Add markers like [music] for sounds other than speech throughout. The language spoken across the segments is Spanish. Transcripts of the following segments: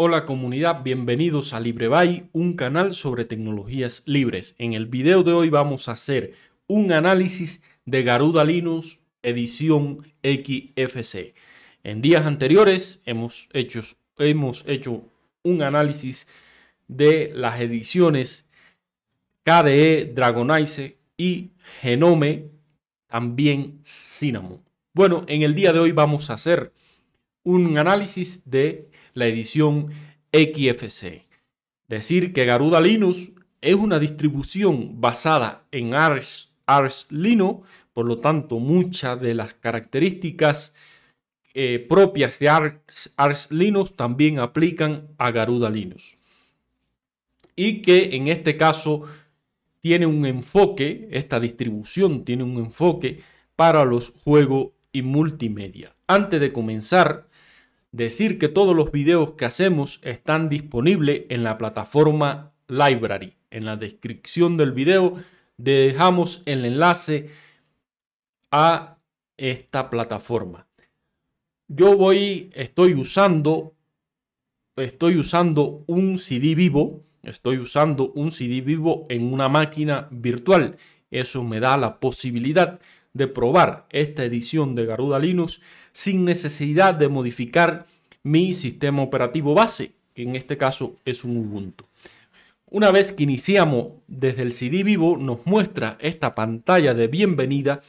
Hola comunidad, bienvenidos a LibreBay, un canal sobre tecnologías libres. En el video de hoy vamos a hacer un análisis de Garuda Linux edición XFC. En días anteriores hemos hecho, hemos hecho un análisis de las ediciones KDE Dragonize y Genome, también Cinnamon. Bueno, en el día de hoy vamos a hacer un análisis de la edición XFC. Decir que Garuda Linux es una distribución basada en Ars, Ars Linux, por lo tanto muchas de las características eh, propias de Ars, Ars Linux también aplican a Garuda Linux. Y que en este caso tiene un enfoque, esta distribución tiene un enfoque para los juegos y multimedia. Antes de comenzar, decir que todos los videos que hacemos están disponibles en la plataforma Library. En la descripción del video dejamos el enlace a esta plataforma. Yo voy, estoy usando, estoy usando un CD vivo, estoy usando un CD vivo en una máquina virtual. Eso me da la posibilidad probar esta edición de Garuda Linux sin necesidad de modificar mi sistema operativo base, que en este caso es un Ubuntu. Una vez que iniciamos desde el CD vivo, nos muestra esta pantalla de bienvenida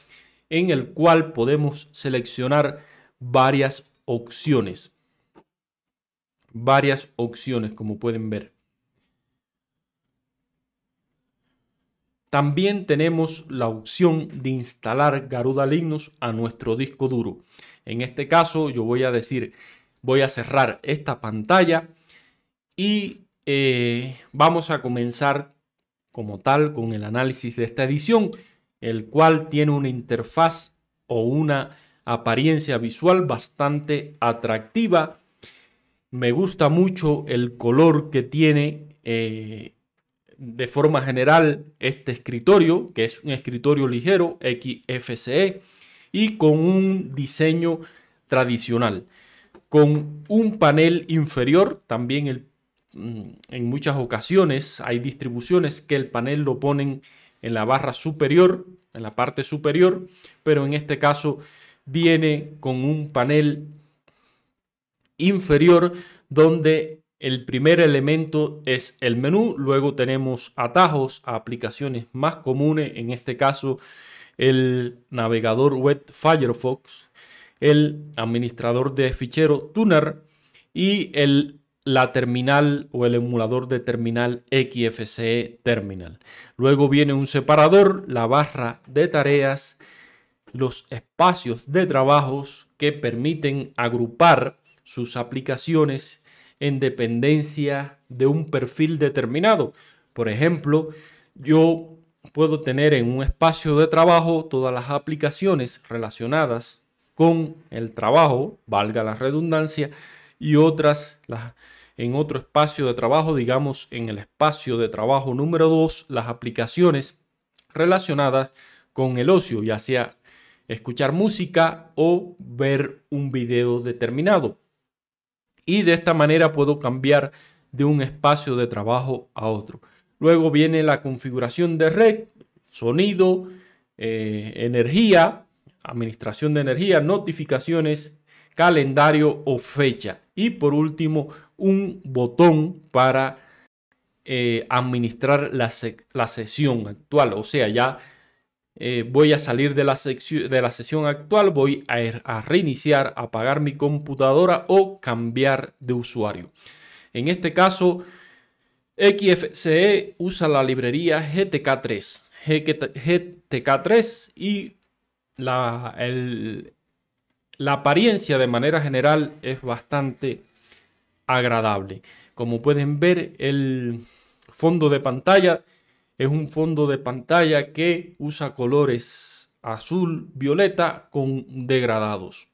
en el cual podemos seleccionar varias opciones. Varias opciones, como pueden ver. También tenemos la opción de instalar Garuda Linux a nuestro disco duro. En este caso yo voy a decir, voy a cerrar esta pantalla y eh, vamos a comenzar como tal con el análisis de esta edición, el cual tiene una interfaz o una apariencia visual bastante atractiva. Me gusta mucho el color que tiene eh, de forma general este escritorio, que es un escritorio ligero XFCE y con un diseño tradicional, con un panel inferior, también mm, en muchas ocasiones hay distribuciones que el panel lo ponen en la barra superior, en la parte superior, pero en este caso viene con un panel inferior donde el primer elemento es el menú, luego tenemos atajos a aplicaciones más comunes, en este caso el navegador web Firefox, el administrador de fichero Tuner y el, la terminal o el emulador de terminal XFCE Terminal. Luego viene un separador, la barra de tareas, los espacios de trabajos que permiten agrupar sus aplicaciones en dependencia de un perfil determinado. Por ejemplo, yo puedo tener en un espacio de trabajo todas las aplicaciones relacionadas con el trabajo, valga la redundancia, y otras en otro espacio de trabajo, digamos en el espacio de trabajo número 2, las aplicaciones relacionadas con el ocio, ya sea escuchar música o ver un video determinado y de esta manera puedo cambiar de un espacio de trabajo a otro. Luego viene la configuración de red, sonido, eh, energía, administración de energía, notificaciones, calendario o fecha. Y por último, un botón para eh, administrar la, la sesión actual. O sea, ya eh, voy a salir de la, de la sesión actual, voy a, er, a reiniciar, apagar mi computadora o cambiar de usuario. En este caso, XFCE usa la librería GTK3. GTK3 y la, la apariencia de manera general es bastante agradable. Como pueden ver, el fondo de pantalla es un fondo de pantalla que usa colores azul, violeta con degradados.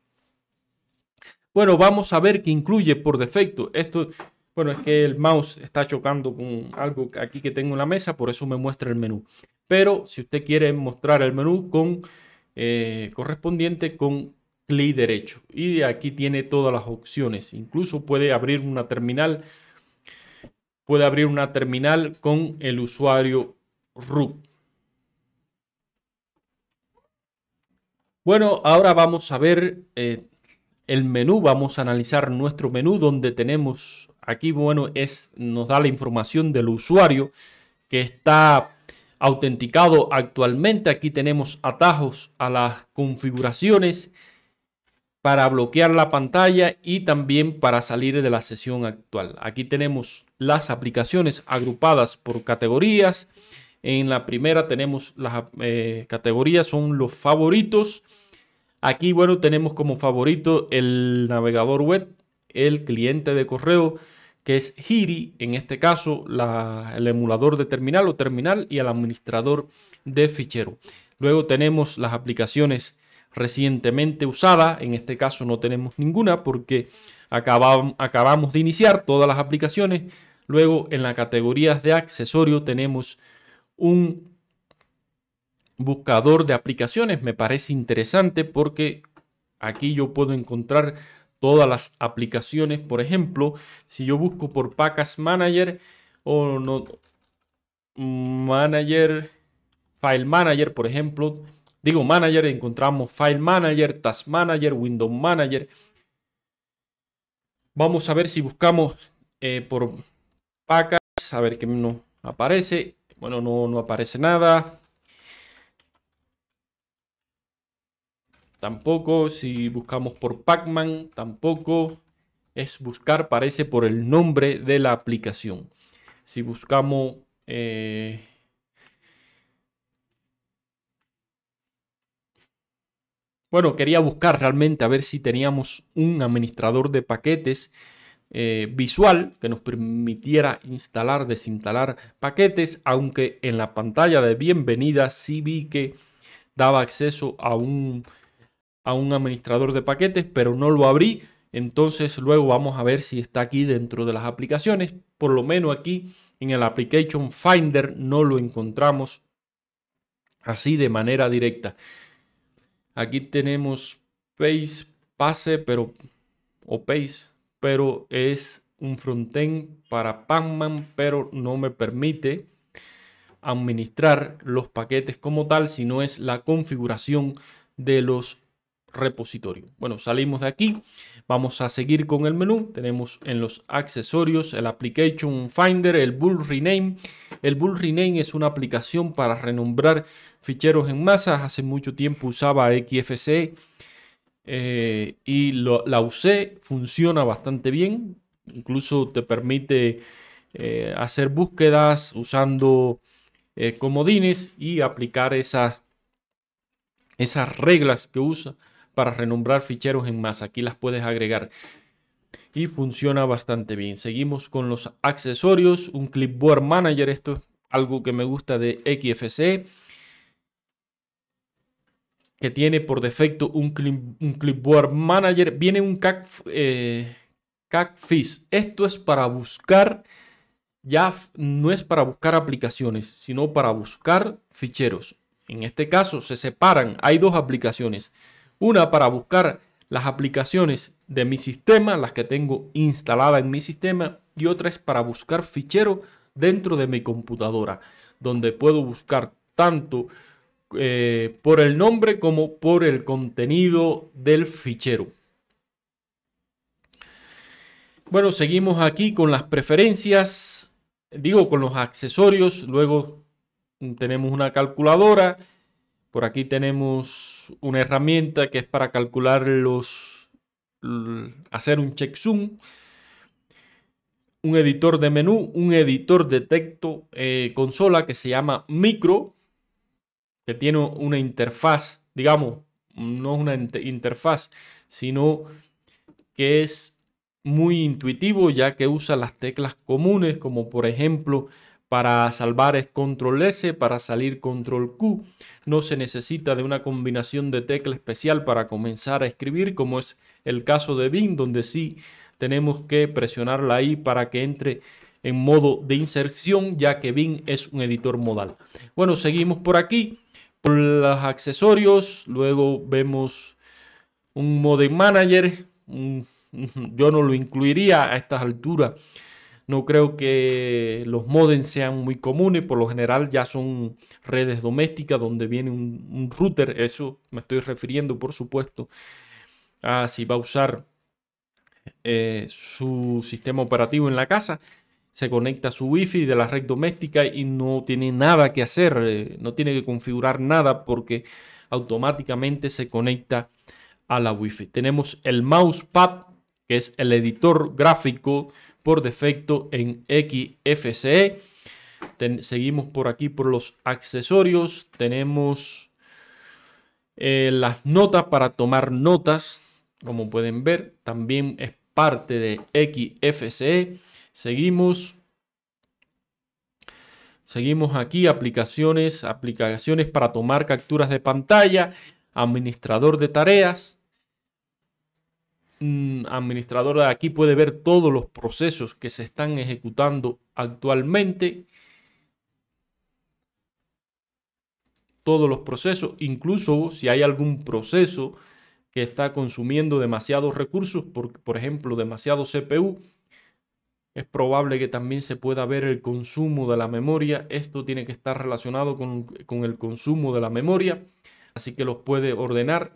Bueno, vamos a ver qué incluye por defecto. Esto, bueno, es que el mouse está chocando con algo aquí que tengo en la mesa, por eso me muestra el menú. Pero si usted quiere mostrar el menú con eh, correspondiente con clic derecho y aquí tiene todas las opciones. Incluso puede abrir una terminal, puede abrir una terminal con el usuario Bueno, ahora vamos a ver eh, el menú. Vamos a analizar nuestro menú donde tenemos aquí, bueno, es, nos da la información del usuario que está autenticado actualmente. Aquí tenemos atajos a las configuraciones para bloquear la pantalla y también para salir de la sesión actual. Aquí tenemos las aplicaciones agrupadas por categorías. En la primera tenemos las eh, categorías, son los favoritos. Aquí, bueno, tenemos como favorito el navegador web, el cliente de correo, que es Hiri, en este caso el emulador de terminal o terminal y el administrador de fichero. Luego tenemos las aplicaciones recientemente usada. En este caso no tenemos ninguna porque acabamos, de iniciar todas las aplicaciones. Luego en la categoría de accesorio tenemos un buscador de aplicaciones. Me parece interesante porque aquí yo puedo encontrar todas las aplicaciones. Por ejemplo, si yo busco por Package Manager o no, Manager, File Manager, por ejemplo, digo Manager, encontramos File Manager, Task Manager, Window Manager. Vamos a ver si buscamos eh, por Package, a ver qué nos aparece. Bueno, no, no aparece nada. Tampoco, si buscamos por Pacman, tampoco. Es buscar, parece por el nombre de la aplicación. Si buscamos... Eh, Bueno, quería buscar realmente a ver si teníamos un administrador de paquetes eh, visual que nos permitiera instalar, desinstalar paquetes, aunque en la pantalla de bienvenida sí vi que daba acceso a un, a un administrador de paquetes, pero no lo abrí. Entonces luego vamos a ver si está aquí dentro de las aplicaciones. Por lo menos aquí en el Application Finder no lo encontramos así de manera directa. Aquí tenemos Pace, Pase, pero o Pace, pero es un frontend para Pacman, pero no me permite administrar los paquetes como tal, sino es la configuración de los repositorios. Bueno, salimos de aquí, vamos a seguir con el menú. Tenemos en los accesorios el Application Finder, el Bull Rename. El Bull Rename es una aplicación para renombrar ficheros en masa. Hace mucho tiempo usaba XFC eh, y la usé. Funciona bastante bien. Incluso te permite eh, hacer búsquedas usando eh, comodines y aplicar esas, esas reglas que usa para renombrar ficheros en masa. Aquí las puedes agregar y funciona bastante bien. Seguimos con los accesorios. Un Clipboard Manager. Esto es algo que me gusta de XFC que tiene por defecto un, un Clipboard Manager, viene un CAC, eh, Esto es para buscar, ya no es para buscar aplicaciones, sino para buscar ficheros. En este caso se separan, hay dos aplicaciones. Una para buscar las aplicaciones de mi sistema, las que tengo instaladas en mi sistema, y otra es para buscar ficheros dentro de mi computadora, donde puedo buscar tanto eh, por el nombre como por el contenido del fichero. Bueno, seguimos aquí con las preferencias, digo con los accesorios, luego tenemos una calculadora, por aquí tenemos una herramienta que es para calcular los, hacer un checksum, un editor de menú, un editor de texto eh, consola que se llama Micro, que tiene una interfaz, digamos, no es una interfaz, sino que es muy intuitivo ya que usa las teclas comunes como por ejemplo para salvar es control S, para salir control Q. No se necesita de una combinación de tecla especial para comenzar a escribir como es el caso de Bing donde sí tenemos que presionarla ahí para que entre en modo de inserción ya que Bing es un editor modal. Bueno, seguimos por aquí los accesorios, luego vemos un modem manager. [laughs] yo no lo incluiría a estas alturas. No creo que los modems sean muy comunes. Por lo general ya son redes domésticas donde viene un, router. Eso me estoy refiriendo, por supuesto, a si va a usar eh, su sistema operativo en la casa se conecta a su wifi de la red doméstica y no tiene nada que hacer, eh, no tiene que configurar nada porque automáticamente se conecta a la wifi. Tenemos el mousepad, que es el editor gráfico por defecto en XFCE. seguimos por aquí por los accesorios. Tenemos eh, las notas para tomar notas, como pueden ver. También es parte de XFCE. Seguimos. Seguimos aquí, aplicaciones, aplicaciones para tomar capturas de pantalla, administrador de tareas. Mm, administrador de aquí puede ver todos los procesos que se están ejecutando actualmente. Todos los procesos, incluso si hay algún proceso que está consumiendo demasiados recursos, por, por ejemplo, demasiado CPU, es probable que también se pueda ver el consumo de la memoria. Esto tiene que estar relacionado con, el consumo de la memoria. Así que los puede ordenar.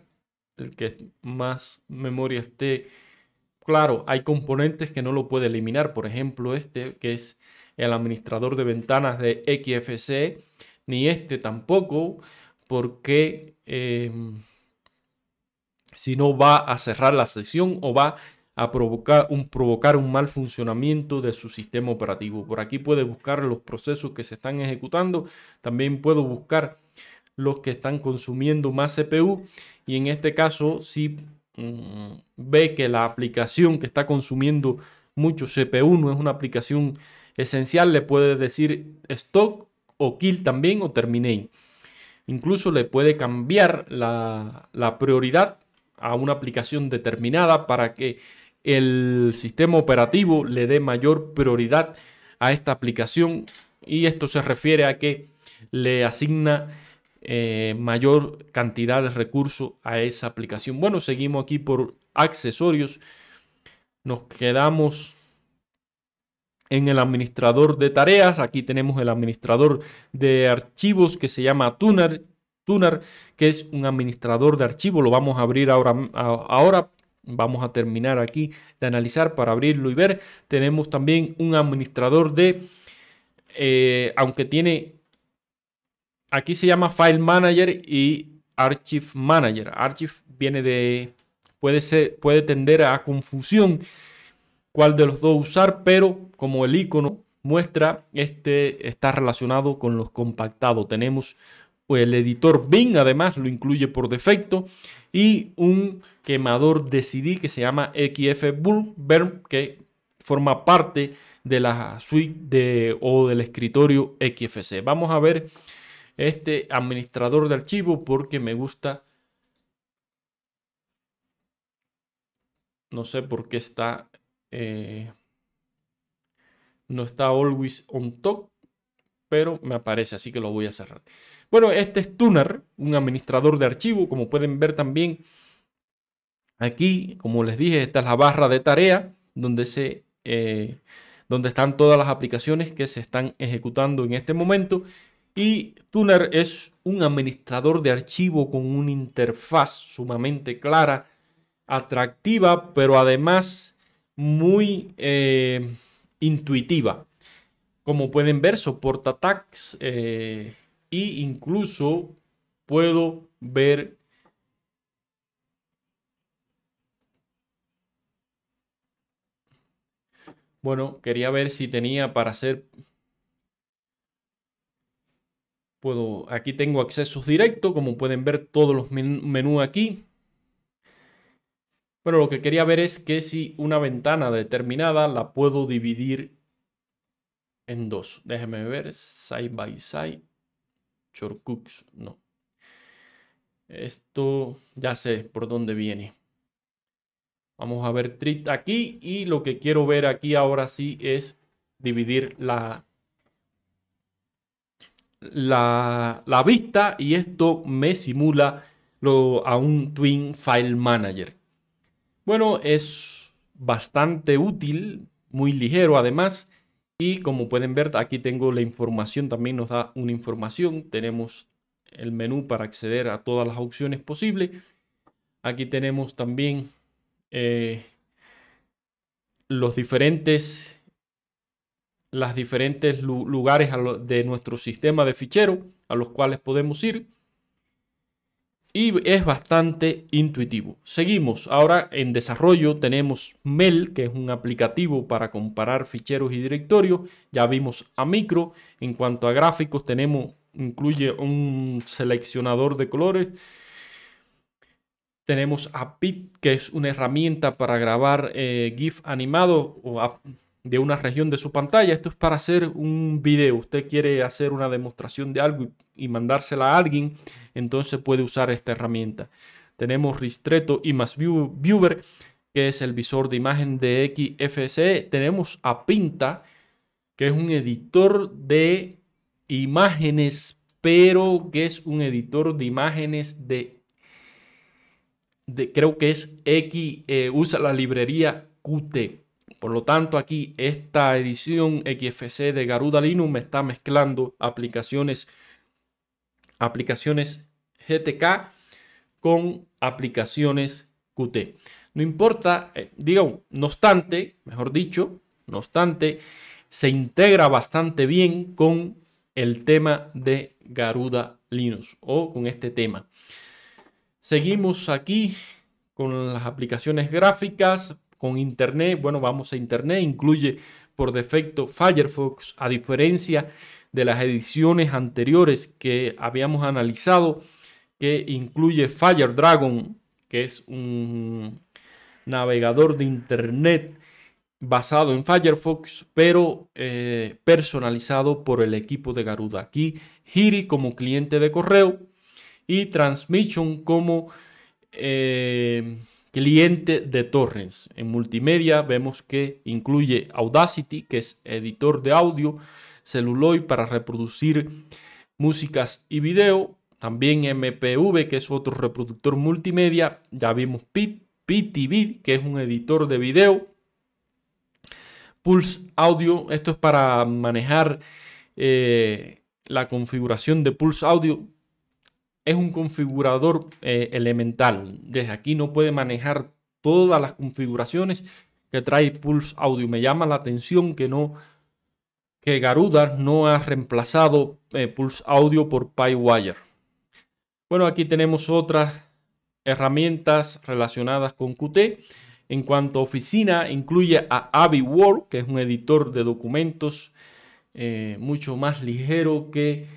El que más memoria esté. Claro, hay componentes que no lo puede eliminar. Por ejemplo, este que es el administrador de ventanas de XFCE. Ni este tampoco. Porque em, si no va a cerrar la sesión o va a a provocar un, provocar un mal funcionamiento de su sistema operativo. Por aquí puede buscar los procesos que se están ejecutando. También puedo buscar los que están consumiendo más CPU. Y en este caso, si mm, ve que la aplicación que está consumiendo mucho CPU no es una aplicación esencial, le puede decir stop o kill también o terminate. Incluso le puede cambiar la, la prioridad a una aplicación determinada para que el sistema operativo le dé mayor prioridad a esta aplicación y esto se refiere a que le asigna eh, mayor cantidad de recursos a esa aplicación. Bueno, seguimos aquí por accesorios. Nos quedamos en el administrador de tareas. Aquí tenemos el administrador de archivos que se llama Tuner, Tuner que es un administrador de archivos. Lo vamos a abrir ahora, ahora vamos a terminar aquí de analizar para abrirlo y ver. Tenemos también un administrador de, eh, aunque tiene, aquí se llama File Manager y Archive Manager. Archive viene de, puede ser, puede tender a confusión cuál de los dos usar, pero como el icono muestra, este está relacionado con los compactados. Tenemos el editor Bing, además lo incluye por defecto, y un quemador de CD que se llama XF Burn, que forma parte de la suite de, o del escritorio XFC. Vamos a ver este administrador de archivo porque me gusta. No sé por qué está. Eh, no está always on top pero me aparece, así que lo voy a cerrar. Bueno, este es Tuner, un administrador de archivo, como pueden ver también aquí, como les dije, esta es la barra de tarea donde se eh, donde están todas las aplicaciones que se están ejecutando en este momento. Y Tuner es un administrador de archivo con una interfaz sumamente clara, atractiva, pero además muy eh, intuitiva. Como pueden ver, soporta tags e incluso puedo ver Bueno, quería ver si tenía para hacer... Puedo, aquí tengo accesos directos, como pueden ver todos los menús aquí. Pero lo que quería ver es que si una ventana determinada la puedo dividir en dos. Déjeme ver, side by side. Shortcuts, no. Esto ya sé por dónde viene. Vamos a ver Trit aquí y lo que quiero ver aquí ahora sí es dividir la, la, la vista y esto me simula a un Twin File Manager. Bueno, es bastante útil, muy ligero además. Y como pueden ver, aquí tengo la información, también nos da una información. Tenemos el menú para acceder a todas las opciones posibles. Aquí tenemos también eh, los diferentes, las diferentes lugares de nuestro sistema de fichero a los cuales podemos ir y es bastante intuitivo. Seguimos. Ahora en desarrollo tenemos Mel, que es un aplicativo para comparar ficheros y directorios. Ya vimos a Micro. En cuanto a gráficos, tenemos, incluye un seleccionador de colores. Tenemos a Pit, que es una herramienta para grabar eh, GIF animado o de una región de su pantalla. Esto es para hacer un video. Usted quiere hacer una demostración de algo y mandársela a alguien entonces puede usar esta herramienta. Tenemos Ristretto Image Viewer, que es el visor de imagen de XFCE. Tenemos a Pinta, que es un editor de imágenes, pero que es un editor de imágenes de, de creo que es X, eh, usa la librería Qt. Por lo tanto, aquí esta edición XFC de Garuda Linux me está mezclando aplicaciones aplicaciones GTK con aplicaciones Qt. No importa, eh, digo, no obstante, mejor dicho, no obstante, se integra bastante bien con el tema de Garuda Linux o con este tema. Seguimos aquí con las aplicaciones gráficas, con Internet. Bueno, vamos a Internet, incluye por defecto Firefox, a diferencia de las ediciones anteriores que habíamos analizado, que incluye Fire Dragon, que es un navegador de Internet basado en Firefox, pero eh, personalizado por el equipo de Garuda. Aquí Hiri como cliente de correo y Transmission como eh, cliente de torrents. En multimedia vemos que incluye Audacity, que es editor de audio, Celluloid para reproducir músicas y video, también MPV, que es otro reproductor multimedia, ya vimos Pit, PTV, que es un editor de video, Pulse Audio, esto es para manejar eh, la configuración de Pulse Audio, es un configurador eh, elemental. Desde aquí no puede manejar todas las configuraciones que trae Pulse Audio. Me llama la atención que no que Garuda no ha reemplazado eh, Pulse Audio por PyWire. Bueno, aquí tenemos otras herramientas relacionadas con Qt. En cuanto a oficina, incluye a AviWord, que es un editor de documentos eh, mucho más ligero que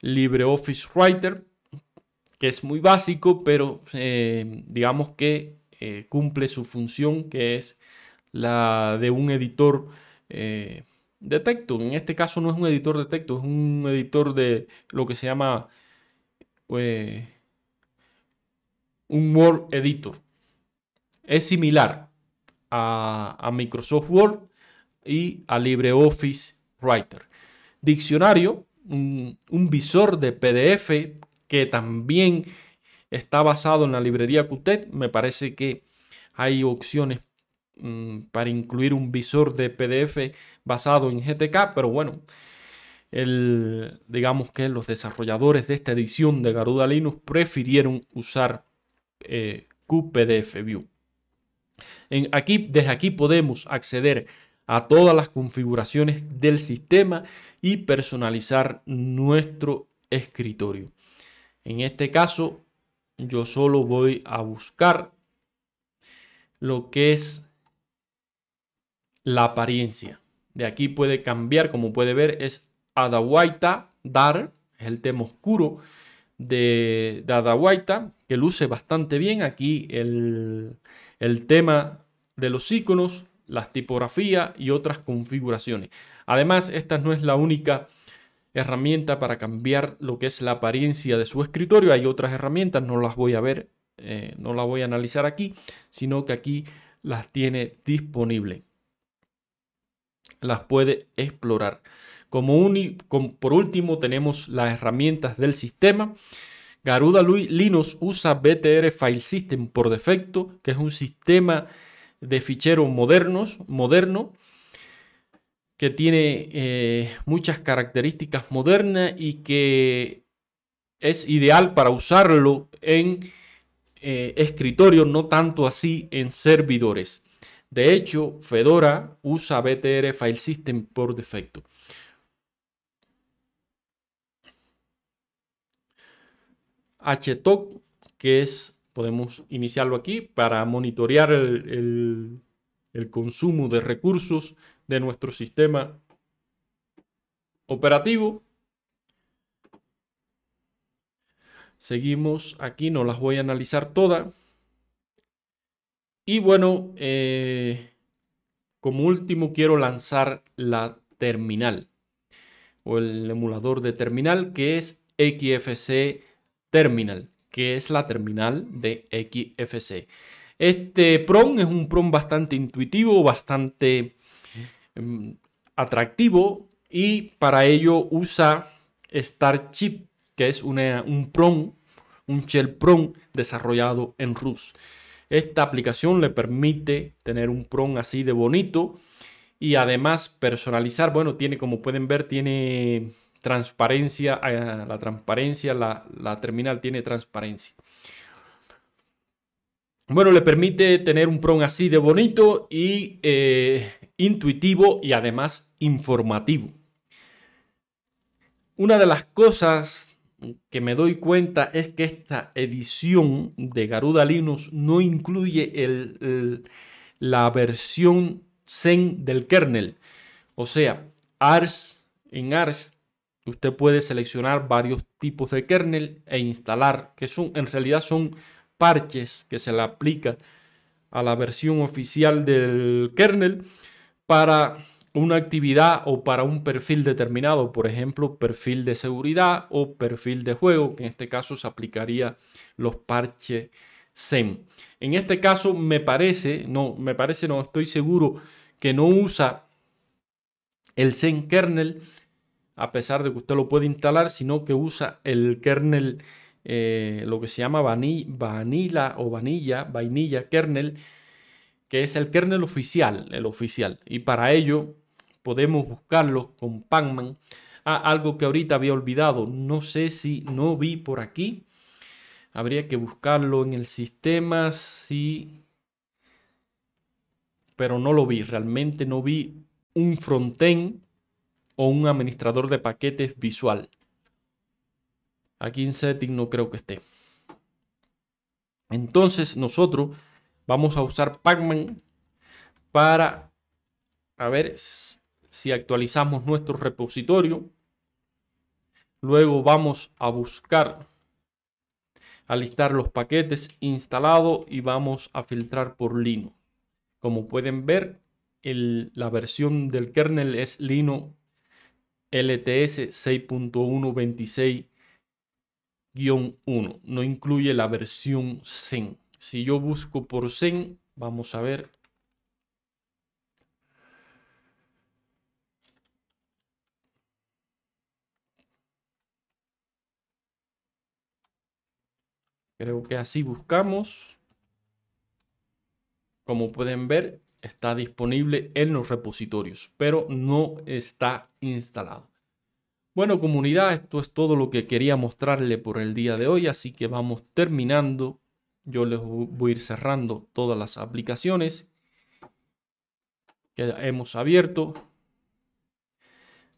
LibreOffice Writer, que es muy básico, pero eh, digamos que cumple su función, que es la de un editor de texto. En este caso no es un editor de texto, es un editor de lo que se llama eh, un Word Editor. Es similar a, Microsoft Word y a LibreOffice Writer. Diccionario, un, un visor de PDF que también está basado en la librería Qt. Me parece que hay opciones Mm, para incluir un visor de PDF basado en GTK, pero bueno, digamos que los desarrolladores de esta edición de Garuda Linux prefirieron usar eh, QPDF View. Aquí, desde aquí podemos acceder a todas las configuraciones del sistema y personalizar nuestro escritorio. En este caso, yo solo voy a buscar lo que es la apariencia. De aquí puede cambiar, como puede ver, es Adawaita Dar, es el tema oscuro de, de Adawaita, que luce bastante bien. Aquí el, el tema de los iconos, las tipografías y otras configuraciones. Además, esta no es la única herramienta para cambiar lo que es la apariencia de su escritorio. Hay otras herramientas, no las voy a ver, eh, no las voy a analizar aquí, sino que aquí las tiene disponible las puede explorar. Como, por último tenemos las herramientas del sistema Garuda Linux usa BTR File System por defecto, que es un sistema de ficheros modernos, moderno, que tiene eh, muchas características modernas y que es ideal para usarlo en eh, escritorio, no tanto así en servidores. De hecho, Fedora usa BTR File System por defecto. HTOC, que es, podemos iniciarlo aquí, para monitorear el, consumo de recursos de nuestro sistema operativo. Seguimos aquí, no las voy a analizar todas. Y bueno, eh, como último quiero lanzar la terminal o el emulador de terminal que es XFC Terminal, que es la terminal de XFC. Este PROM es un PROM bastante intuitivo, bastante atractivo y para ello usa Starchip, que es un PROM, un shell PROM desarrollado en Rust. Esta aplicación le permite tener un PROM así de bonito y además personalizar, bueno, tiene como pueden ver, tiene transparencia, eh, la transparencia, la, terminal tiene transparencia. Bueno, le permite tener un PROM así de bonito y eh, intuitivo y además informativo. Una de las cosas que me doy cuenta es que esta edición de Garuda Linux no incluye la versión Zen del kernel. O sea, ARS, en ARS usted puede seleccionar varios tipos de kernel e instalar, que son en realidad son parches que se le aplica a la versión oficial del kernel para una actividad o para un perfil determinado, por ejemplo, perfil de seguridad o perfil de juego, que en este caso se aplicaría los parches Zen. En este caso me parece, no, me parece, no estoy seguro que no usa el Zen kernel, a pesar de que usted lo puede instalar, sino que usa el kernel, eh, lo que se llama vanilla o vanilla, vainilla kernel, que es el kernel oficial, el oficial. Y para ello podemos buscarlo con Pacman. Ah, algo que ahorita había olvidado, no sé si no vi por aquí. Habría que buscarlo en el sistema, sí. Pero no lo vi, realmente no vi un frontend o un administrador de paquetes visual. Aquí en setting no creo que esté. Entonces nosotros vamos a usar Pacman para a ver si actualizamos nuestro repositorio. Luego vamos a buscar, a listar los paquetes instalados y vamos a filtrar por Linux. Como pueden ver, la versión del kernel es Linux LTS 6.126-1. No incluye la versión Zen. Si yo busco por Zen, vamos a ver. Creo que así buscamos. Como pueden ver, está disponible en los repositorios, pero no está instalado. Bueno, comunidad, esto es todo lo que quería mostrarle por el día de hoy, así que vamos terminando. Yo les voy a ir cerrando todas las aplicaciones que hemos abierto.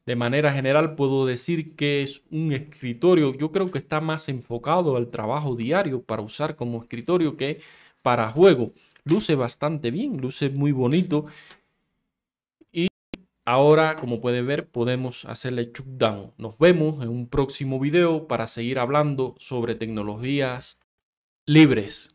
De manera general puedo decir que es un escritorio, yo creo que está más enfocado al trabajo diario para usar como escritorio que para juego luce bastante bien, luce muy bonito. Ahora, como pueden ver, podemos hacerle down. Nos vemos en un próximo video para seguir hablando sobre tecnologías libres.